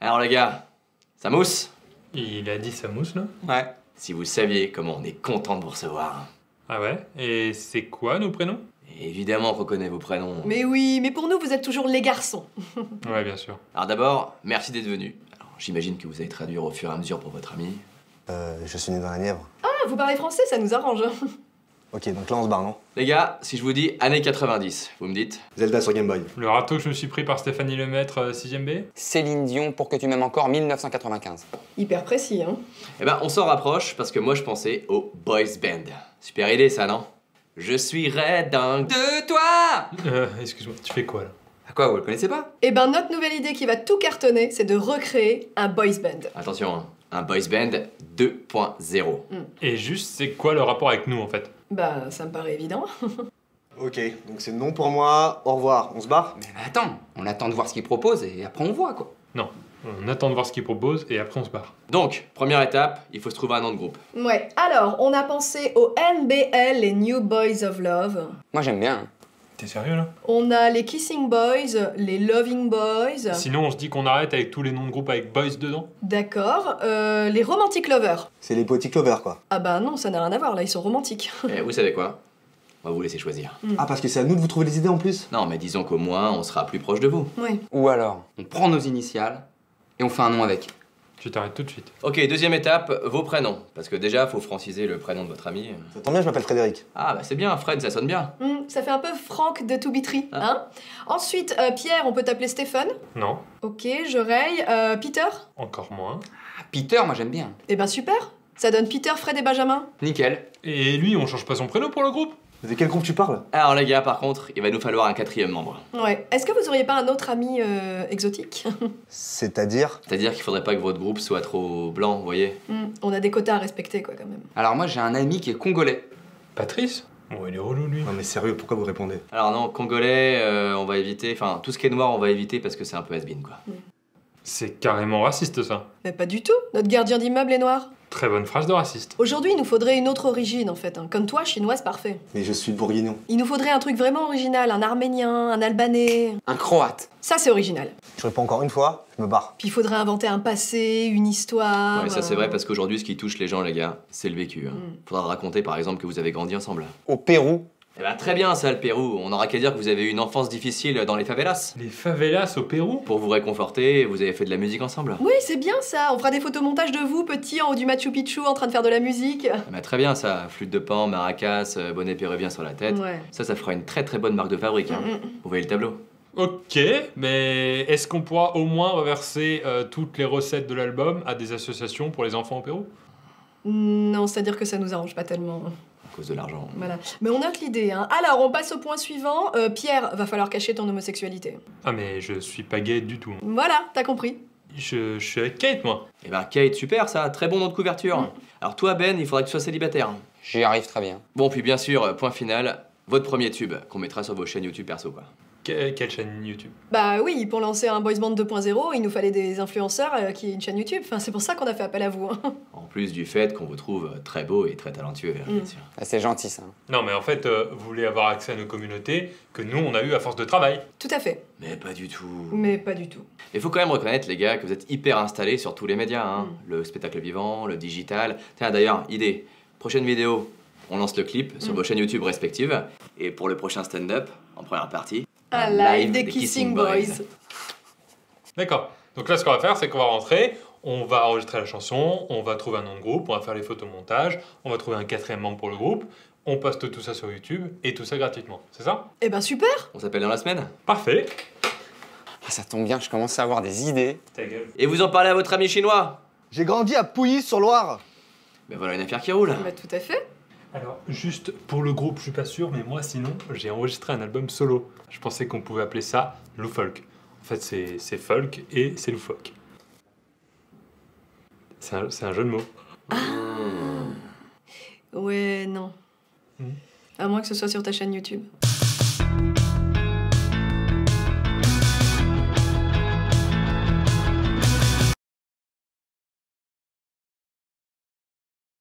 Alors les gars, ça mousse? Il a dit mousse là Ouais. Si vous saviez comment on est content de vous recevoir. Ah ouais? Et c'est quoi nos prénoms? Évidemment qu'on connaît vos prénoms. Mais oui, mais pour nous, vous êtes toujours les garçons. Ouais, bien sûr. Alors d'abord, merci d'être venu. Alors j'imagine que vous allez traduire au fur et à mesure pour votre ami. Euh, je suis né dans la Nièvre. Ah, vous parlez français, ça nous arrange. Ok, donc là on se barre, non Les gars, si je vous dis années 90, vous me dites Zelda sur Game Boy. Le râteau que je me suis pris par Stéphanie Lemaître, 6ème B? Céline Dion pour que tu m'aimes encore 1995. Hyper précis, hein. Eh ben, on s'en rapproche parce que moi je pensais au boys band. Super idée ça, non? Je suis red dingue de toi Euh, excuse-moi, tu fais quoi là? À quoi, vous le connaissez pas? Eh ben, notre nouvelle idée qui va tout cartonner, c'est de recréer un boys band. Attention, hein, un boys band 2.0. Et juste, c'est quoi le rapport avec nous en fait? Bah, ça me paraît évident. Ok, donc c'est non pour moi, au revoir, on se barre? Mais attends, on attend de voir ce qu'il propose et après on voit quoi. Non. On attend de voir ce qu'il propose et après on se barre. Donc, première étape, il faut se trouver un nom de groupe. Ouais, alors, on a pensé au NBL, les New Boys of Love. Moi j'aime bien. T'es sérieux là? On a les Kissing Boys, les Loving Boys. Sinon, on se dit qu'on arrête avec tous les noms de groupes avec boys dedans D'accord. Euh, les Romantic Lovers. C'est les poétiques lovers, quoi. Ah bah non, ça n'a rien à voir, là, ils sont romantiques. Et vous savez quoi? On va vous laisser choisir. Ah, parce que c'est à nous de vous trouver les idées en plus? Non, mais disons qu'au moins, on sera plus proche de vous. Oui. Ou alors, on prend nos initiales et on fait un nom avec. Tu t'arrêtes tout de suite. Ok, deuxième étape, vos prénoms. Parce que déjà, faut franciser le prénom de votre ami. Ça tombe bien, je m'appelle Frédéric. Ah, bah c'est bien, Fred, ça sonne bien. Hmm, ça fait un peu Franck de Toubitry, hein Ensuite, euh, Pierre, on peut t'appeler Stéphane. Non, Ok, je raye. Euh, Peter encore moins. Ah, Peter, moi j'aime bien. Eh ben super Ça donne Peter, Fred et Benjamin. Nickel. Et lui, on change pas son prénom pour le groupe De quel groupe tu parles Alors les gars, par contre, il va nous falloir un quatrième membre. Ouais. Est-ce que vous auriez pas un autre ami euh, exotique C'est-à-dire C'est-à-dire qu'il faudrait pas que votre groupe soit trop blanc, vous voyez Hmm, On a des quotas à respecter, quoi, quand même. Alors moi j'ai un ami qui est congolais. Patrice Bon, il est relou lui. Non mais sérieux, pourquoi vous répondez Alors non, congolais, euh, on va éviter. Enfin, tout ce qui est noir, on va éviter parce que c'est un peu has-been, quoi. C'est carrément raciste ça. Mais pas du tout. Notre gardien d'immeuble est noir. Très bonne phrase de raciste. Aujourd'hui, il nous faudrait une autre origine, en fait. hein. Comme toi, chinoise, parfait. Mais je suis bourguignon. Il nous faudrait un truc vraiment original. Un arménien, un albanais. Un croate. Ça, c'est original. Je réponds encore une fois, je me barre. Puis il faudrait inventer un passé, une histoire. Ouais, ça c'est euh, vrai parce qu'aujourd'hui, ce qui touche les gens, les gars, c'est le vécu. hein. Mm. Faudra raconter par exemple que vous avez grandi ensemble. Au Pérou. Eh ben très bien ça, le Pérou. On aura qu'à dire que vous avez eu une enfance difficile dans les favelas. Les favelas au Pérou Pour vous réconforter, vous avez fait de la musique ensemble. Oui, c'est bien ça. On fera des photomontages de vous, petit, en haut du Machu Picchu, en train de faire de la musique. Eh ben, très bien ça. Flûte de pan, maracas, euh, bonnet péruvien sur la tête. Ouais. Ça, ça fera une très très bonne marque de fabrique. hein. Mm, mm. Vous voyez le tableau Ok, mais est-ce qu'on pourra au moins reverser euh, toutes les recettes de l'album à des associations pour les enfants au Pérou? Non, c'est-à-dire que ça nous arrange pas tellement. Cause de l'argent. Voilà. Mais on note l'idée. Hein. Alors, on passe au point suivant. Euh, Pierre, va falloir cacher ton homosexualité. Ah mais je suis pas gay du tout. Voilà, t'as compris. Je, je suis avec Kate moi. Eh ben Kate, super ça. Très bon nom de couverture. Mm. Alors toi, Ben, il faudra que tu sois célibataire. J'y arrive très bien. Bon, puis bien sûr, euh, point final, votre premier tube qu'on mettra sur vos chaînes YouTube perso, quoi. Que- quelle chaîne YouTube Bah oui, pour lancer un boys band 2.0, il nous fallait des influenceurs euh, qui aient une chaîne YouTube. Enfin, c'est pour ça qu'on a fait appel à vous. hein. En plus du fait qu'on vous trouve très beau et très talentueux, hein, bien Mm. sûr. Ah, C'est gentil ça. Non mais en fait, euh, vous voulez avoir accès à nos communautés que nous on a eu à force de travail. Tout à fait. Mais pas du tout. Mais pas du tout. Il faut quand même reconnaître, les gars, que vous êtes hyper installés sur tous les médias. hein. Le spectacle vivant, le digital. Tiens, d'ailleurs, idée. Prochaine vidéo, on lance le clip sur Mm. vos chaînes YouTube respectives. Et pour le prochain stand-up, en première partie, Un live des Kissing Boys. D'accord. Donc là ce qu'on va faire c'est qu'on va rentrer, on va enregistrer la chanson, on va trouver un nom de groupe, on va faire les photomontages, on va trouver un quatrième membre pour le groupe, on poste tout ça sur YouTube et tout ça gratuitement. C'est ça? Eh ben super On s'appelle dans la semaine. Parfait. Ah, ça tombe bien, je commence à avoir des idées. Ta gueule. Et vous en parlez à votre ami chinois? J'ai grandi à Pouilly-sur-Loire. Ben voilà une affaire qui roule. Bah tout à fait. Alors, juste pour le groupe, je suis pas sûr, mais moi sinon, j'ai enregistré un album solo. Je pensais qu'on pouvait appeler ça Lou Folk. En fait, c'est c'est folk et c'est loufoque. C'est un, un jeu de mots. Ouais, non. Hmm. À moins que ce soit sur ta chaîne YouTube.